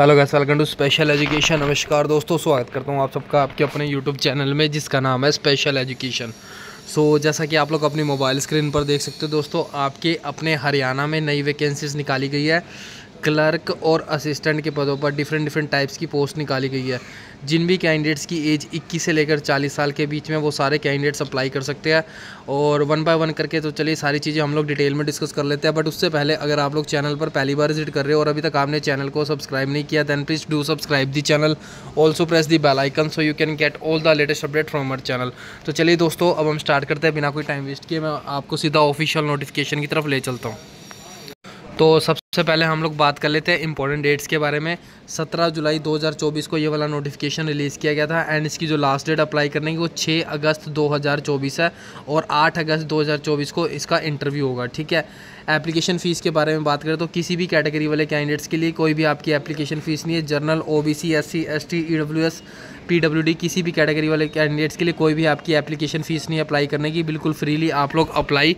Hello guys welcome to special education नमस्कार। दोस्तों, स्वागत करता हूँ आप सबका आपके अपने यूट्यूब चैनल में, जिसका नाम है स्पेशल एजुकेशन सो जैसा कि आप लोग अपनी मोबाइल स्क्रीन पर देख सकते हो, दोस्तों, आपके अपने हरियाणा में नई वैकेंसीज निकाली गई है। क्लर्क और असिस्टेंट के पदों पर डिफरेंट डिफरेंट टाइप्स की पोस्ट निकाली गई है। जिन भी कैंडिडेट्स की एज 21 से लेकर 40 साल के बीच में, वो सारे कैंडिडेट्स अप्लाई कर सकते हैं। और वन बाय वन करके तो चलिए सारी चीज़ें हम लोग डिटेल में डिस्कस कर लेते हैं। बट उससे पहले अगर आप लोग चैनल पर पहली बार विज़िट कर रहे हो और अभी तक आपने चैनल को सब्सक्राइब नहीं किया then please do subscribe the channel also press the bell icon so you can get all the latest update from our channel तो चलिए दोस्तों, अब हम स्टार्ट करते हैं। बिना कोई टाइम वेस्ट किए, मैं आपको सीधा ऑफिशियल नोटिफिकेशन की तरफ़ ले चलता हूँ। तो सबसे पहले हम लोग बात कर लेते हैं इंपॉर्टेंट डेट्स के बारे में। 17 जुलाई 2024 को ये वाला नोटिफिकेशन रिलीज़ किया गया था एंड इसकी जो लास्ट डेट अप्लाई करने की वो 6 अगस्त 2024 है और 8 अगस्त 2024 को इसका इंटरव्यू होगा, ठीक है? एप्लीकेशन फ़ीस के बारे में बात करें तो किसी भी कैटेगरी वाले कैंडिडेट्स के लिए कोई भी आपकी एप्लीकेशन फ़ीस नहीं है। General O B C S C S T E W S P W D किसी भी कैटेगरी वाले कैंडिडेट्स के लिए कोई भी आपकी एप्लीकेशन फ़ीस नहीं अप्लाई करने की, बिल्कुल फ्रीली आप लोग अप्लाई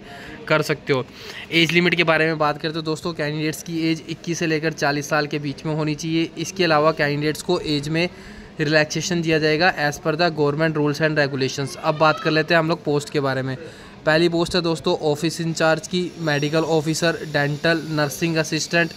कर सकते हो। एज लिमिट के बारे में बात करें तो दोस्तों कैंडिडेट्स की एज 21 से लेकर 40 साल के बीच में होनी चाहिए। इसके अलावा कैंडिडेट्स को एज में रिलैक्सेशन दिया जाएगा as per the government rules and regulations अब बात कर लेते हैं हम लोग पोस्ट के बारे में। पहली पोस्ट है दोस्तों ऑफ़िस इंचार्ज की medical officer dental nursing assistant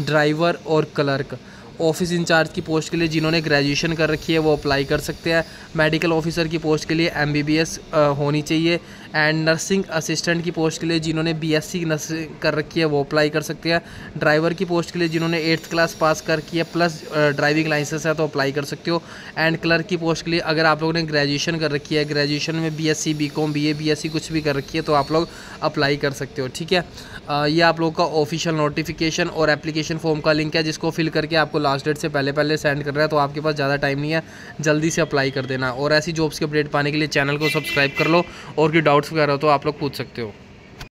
driver और क्लर्क ऑफ़िस इंचार्ज की पोस्ट के लिए जिन्होंने ग्रेजुएशन कर रखी है, वो अप्लाई कर सकते हैं। मेडिकल ऑफिसर की पोस्ट के लिए एमबीबीएस होनी चाहिए एंड नर्सिंग असिस्टेंट की पोस्ट के लिए जिन्होंने बीएससी नर्सिंग कर रखी है, वो अप्लाई कर सकते हैं। ड्राइवर की पोस्ट के लिए जिन्होंने एट्थ क्लास पास कर की है प्लस ड्राइविंग लाइसेंस है तो अप्लाई कर सकते हो। एंड क्लर्क की पोस्ट के लिए अगर आप लोगों ने ग्रेजुएशन कर रखी है, ग्रेजुएशन में B S C B Com B B S C कुछ भी कर रखी है तो आप लोग अप्लाई कर सकते हो, ठीक है? ये आप लोग का ऑफिशियल नोटिफिकेशन और एप्लीकेशन फॉर्म का लिंक है, जिसको फिल करके आपको लास्ट डेट से पहले पहले सेंड कर रहा है तो आपके पास ज़्यादा टाइम नहीं है, जल्दी से अप्लाई कर देना। और ऐसी जॉब्स की अपडेट पाने के लिए चैनल को सब्सक्राइब कर लो, और कोई डाउट्स वगैरह हो तो आप लोग पूछ सकते हो।